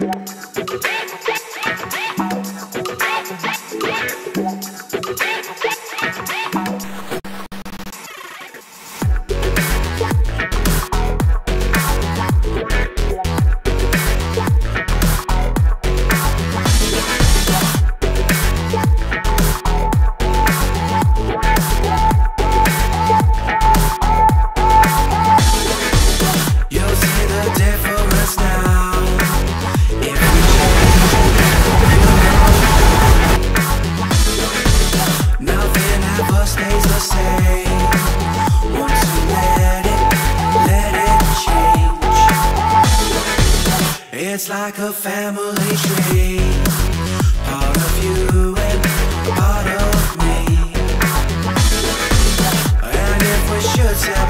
You'll stays the same. Let it, let it change. It's like a family tree. Part of you and part of me. And if we should separate